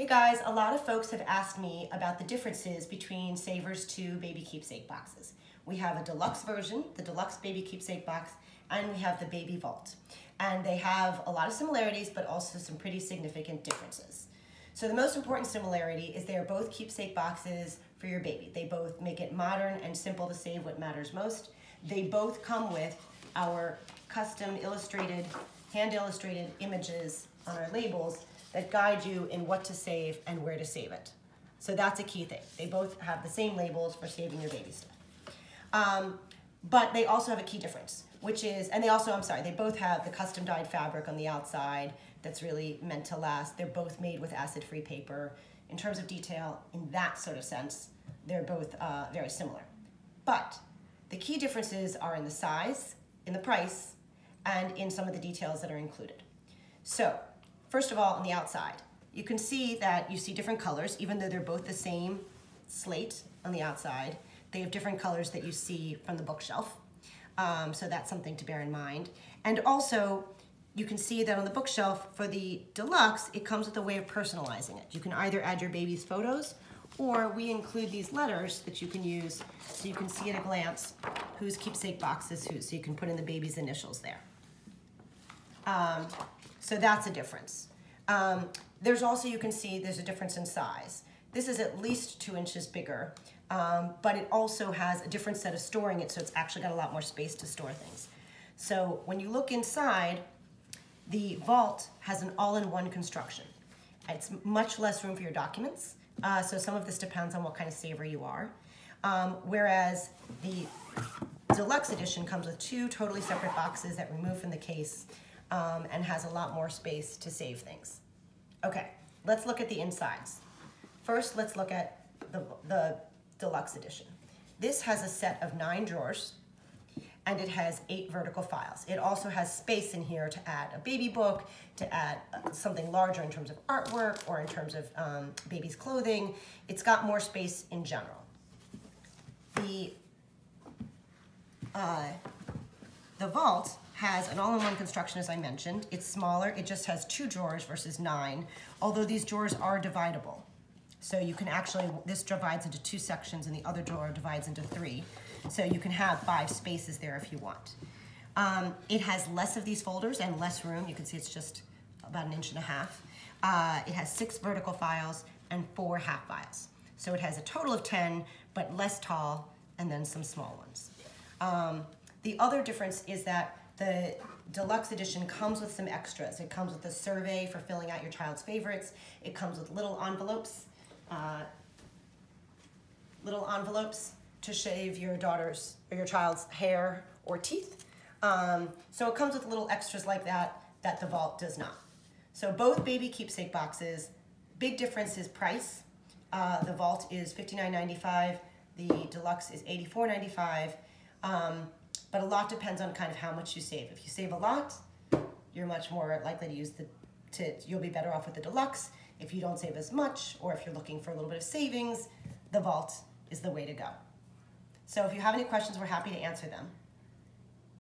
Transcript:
Hey guys, a lot of folks have asked me about the differences between Savor's 2 baby keepsake boxes. We have a deluxe version, the deluxe baby keepsake box, and we have the baby vault. And they have a lot of similarities, but also some pretty significant differences. So the most important similarity is they are both keepsake boxes for your baby. They both make it modern and simple to save what matters most. They both come with our custom illustrated, hand illustrated images on our labels that guide you in what to save and where to save it. So that's a key thing. They both have the same labels for saving your baby stuff. Um, but they also have a key difference, which is, and they also, I'm sorry, they both have the custom dyed fabric on the outside that's really meant to last. They're both made with acid-free paper. In terms of detail, in that sort of sense, they're both uh, very similar. But the key differences are in the size, in the price, and in some of the details that are included. So First of all, on the outside, you can see that you see different colors, even though they're both the same slate on the outside. They have different colors that you see from the bookshelf. Um, so that's something to bear in mind. And also, you can see that on the bookshelf for the deluxe, it comes with a way of personalizing it. You can either add your baby's photos or we include these letters that you can use so you can see at a glance whose keepsake box is whose, so you can put in the baby's initials there. Um, so that's a difference. Um, there's also, you can see there's a difference in size. This is at least two inches bigger, um, but it also has a different set of storing it, so it's actually got a lot more space to store things. So when you look inside, the vault has an all-in-one construction. It's much less room for your documents, uh, so some of this depends on what kind of saver you are. Um, whereas the deluxe edition comes with two totally separate boxes that remove from the case um, and has a lot more space to save things. Okay, let's look at the insides. First, let's look at the, the deluxe edition. This has a set of nine drawers and it has eight vertical files. It also has space in here to add a baby book, to add uh, something larger in terms of artwork or in terms of um, baby's clothing. It's got more space in general. The, uh, the vault has an all-in-one construction, as I mentioned. It's smaller. It just has two drawers versus nine, although these drawers are dividable. So you can actually, this divides into two sections and the other drawer divides into three. So you can have five spaces there if you want. Um, it has less of these folders and less room. You can see it's just about an inch and a half. Uh, it has six vertical files and four half files. So it has a total of 10, but less tall and then some small ones. Um, the other difference is that the deluxe edition comes with some extras. It comes with a survey for filling out your child's favorites. It comes with little envelopes, uh, little envelopes to shave your daughter's or your child's hair or teeth. Um, so it comes with little extras like that that the Vault does not. So both baby keepsake boxes, big difference is price. Uh, the Vault is $59.95. The Deluxe is $84.95. Um, but a lot depends on kind of how much you save. If you save a lot, you're much more likely to use the, to, you'll be better off with the deluxe. If you don't save as much, or if you're looking for a little bit of savings, the vault is the way to go. So if you have any questions, we're happy to answer them.